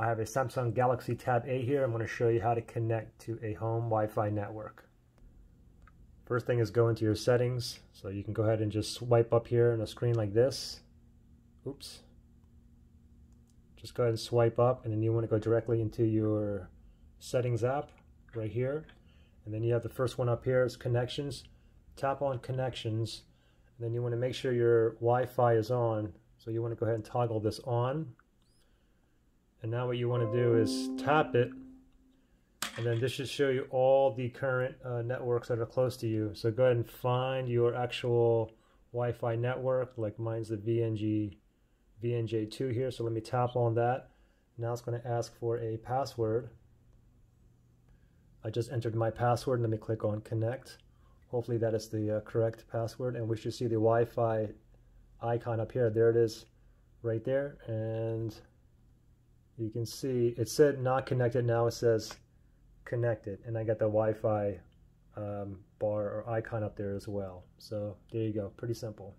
I have a Samsung Galaxy Tab A here. I'm going to show you how to connect to a home Wi-Fi network. First thing is go into your settings. So you can go ahead and just swipe up here on a screen like this. Oops. Just go ahead and swipe up and then you want to go directly into your settings app right here. And then you have the first one up here is connections. Tap on connections. And then you want to make sure your Wi-Fi is on. So you want to go ahead and toggle this on. And now what you want to do is tap it. And then this should show you all the current uh, networks that are close to you. So go ahead and find your actual Wi-Fi network. Like mine's the VNG VNJ2 here. So let me tap on that. Now it's going to ask for a password. I just entered my password. Let me click on connect. Hopefully that is the uh, correct password. And we should see the Wi-Fi icon up here. There it is right there. And you can see it said not connected. Now it says connected. And I got the Wi-Fi um, bar or icon up there as well. So there you go. Pretty simple.